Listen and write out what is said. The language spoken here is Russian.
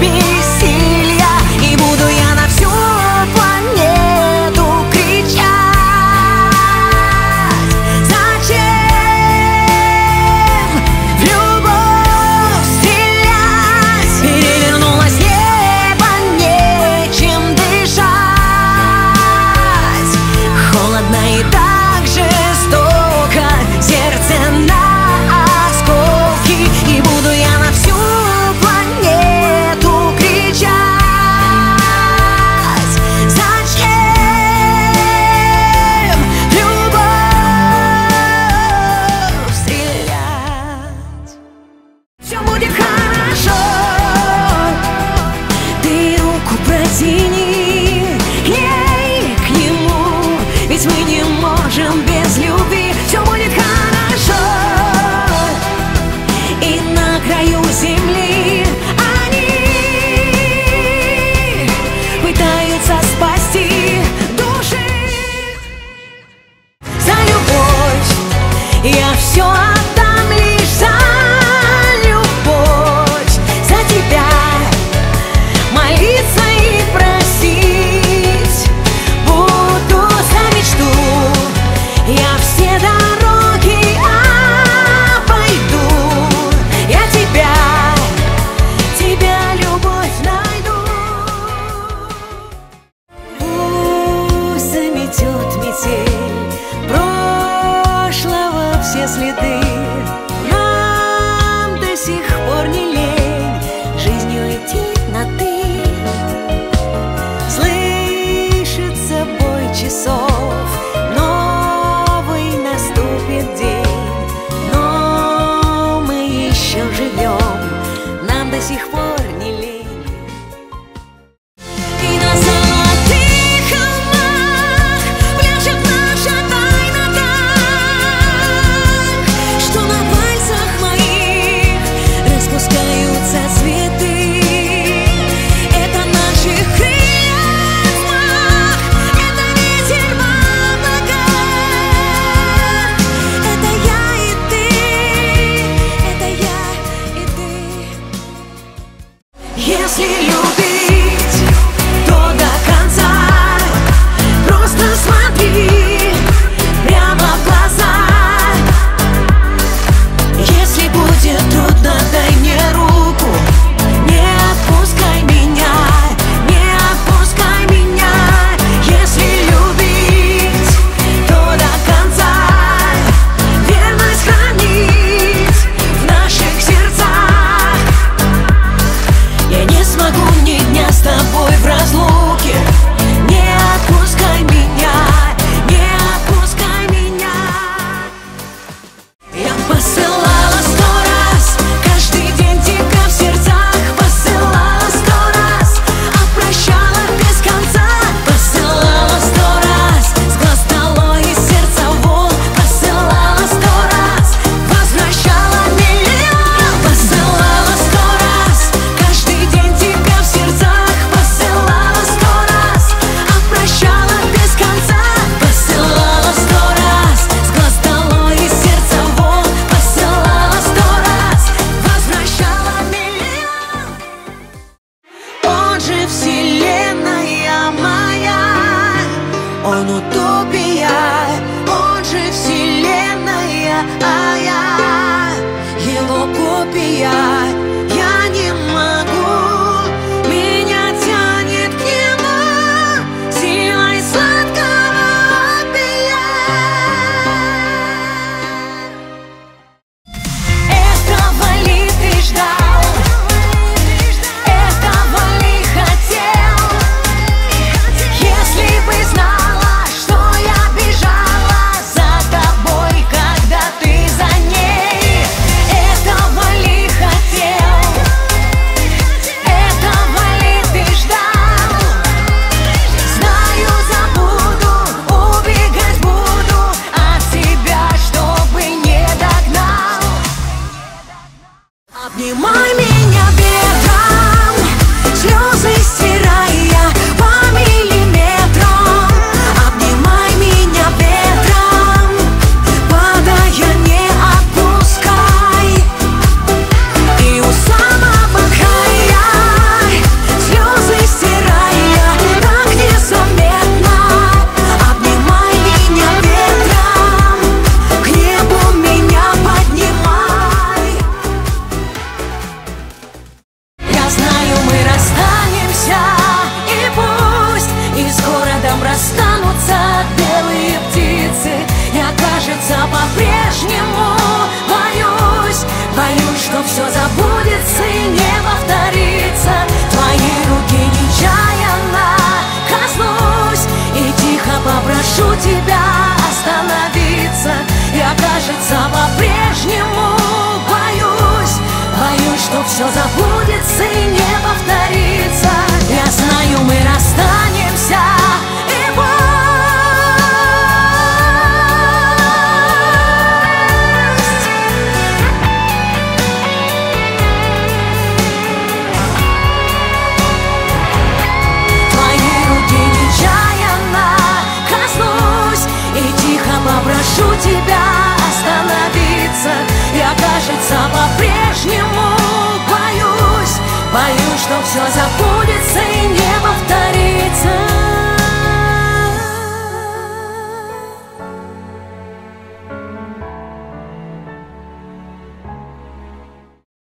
比 сих пор Он утопия, он же вселенная, а я его копия. 说唱